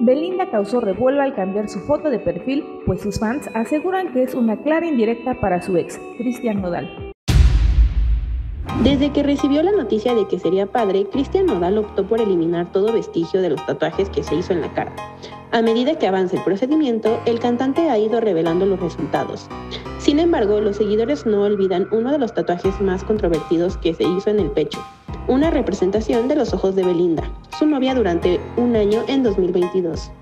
Belinda causó revuelo al cambiar su foto de perfil, pues sus fans aseguran que es una clara indirecta para su ex, Cristian Nodal. Desde que recibió la noticia de que sería padre, Cristian Nodal optó por eliminar todo vestigio de los tatuajes que se hizo en la cara. A medida que avanza el procedimiento, el cantante ha ido revelando los resultados. Sin embargo, los seguidores no olvidan uno de los tatuajes más controvertidos que se hizo en el pecho, una representación de los ojos de Belinda, su novia durante un año en 2022.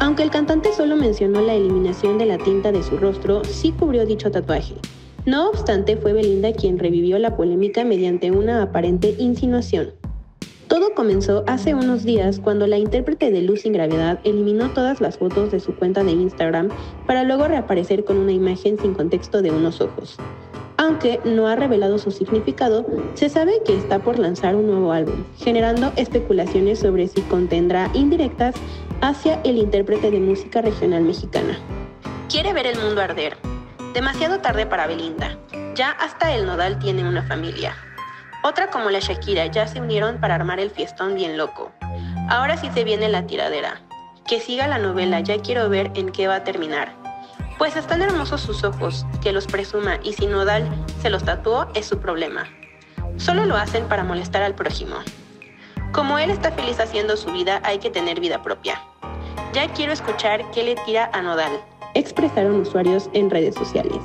Aunque el cantante solo mencionó la eliminación de la tinta de su rostro, sí cubrió dicho tatuaje. No obstante, fue Belinda quien revivió la polémica mediante una aparente insinuación. Todo comenzó hace unos días cuando la intérprete de Luz sin Gravedad eliminó todas las fotos de su cuenta de Instagram para luego reaparecer con una imagen sin contexto de unos ojos. Aunque no ha revelado su significado, se sabe que está por lanzar un nuevo álbum, generando especulaciones sobre si contendrá indirectas hacia el intérprete de música regional mexicana. Quiere ver el mundo arder, Demasiado tarde para Belinda. Ya hasta el Nodal tiene una familia. Otra como la Shakira ya se unieron para armar el fiestón bien loco. Ahora sí se viene la tiradera. Que siga la novela, ya quiero ver en qué va a terminar. Pues están hermosos sus ojos, que los presuma y si Nodal se los tatuó es su problema. Solo lo hacen para molestar al prójimo. Como él está feliz haciendo su vida, hay que tener vida propia. Ya quiero escuchar qué le tira a Nodal expresaron usuarios en redes sociales.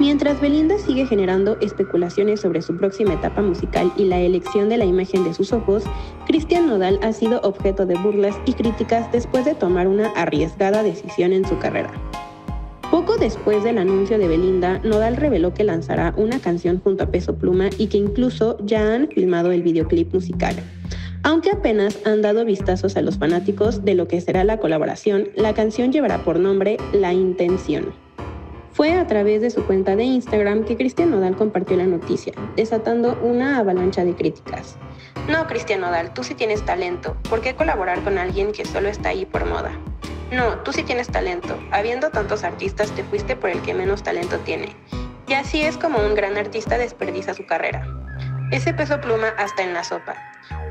Mientras Belinda sigue generando especulaciones sobre su próxima etapa musical y la elección de la imagen de sus ojos, Cristian Nodal ha sido objeto de burlas y críticas después de tomar una arriesgada decisión en su carrera. Poco después del anuncio de Belinda, Nodal reveló que lanzará una canción junto a Peso Pluma y que incluso ya han filmado el videoclip musical. Aunque apenas han dado vistazos a los fanáticos de lo que será la colaboración, la canción llevará por nombre La Intención. Fue a través de su cuenta de Instagram que Cristian Nodal compartió la noticia, desatando una avalancha de críticas. No, Cristian Nodal, tú sí tienes talento. ¿Por qué colaborar con alguien que solo está ahí por moda? No, tú sí tienes talento. Habiendo tantos artistas, te fuiste por el que menos talento tiene. Y así es como un gran artista desperdiza su carrera. Ese peso pluma hasta en la sopa.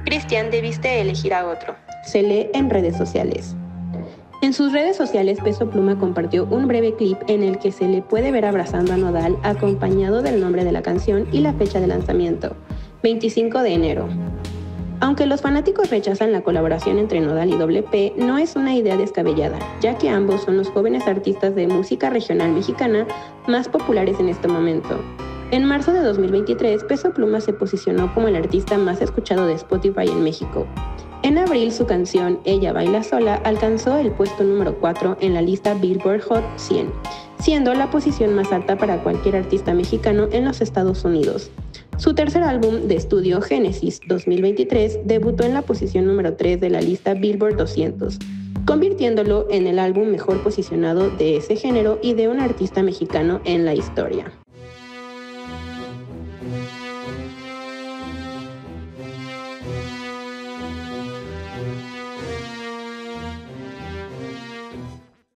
Cristian debiste elegir a otro. Se lee en redes sociales. En sus redes sociales, Peso Pluma compartió un breve clip en el que se le puede ver abrazando a Nodal acompañado del nombre de la canción y la fecha de lanzamiento, 25 de enero. Aunque los fanáticos rechazan la colaboración entre Nodal y WP, no es una idea descabellada, ya que ambos son los jóvenes artistas de música regional mexicana más populares en este momento. En marzo de 2023, Peso Pluma se posicionó como el artista más escuchado de Spotify en México. En abril, su canción Ella Baila Sola alcanzó el puesto número 4 en la lista Billboard Hot 100, siendo la posición más alta para cualquier artista mexicano en los Estados Unidos. Su tercer álbum de estudio, Genesis 2023, debutó en la posición número 3 de la lista Billboard 200, convirtiéndolo en el álbum mejor posicionado de ese género y de un artista mexicano en la historia.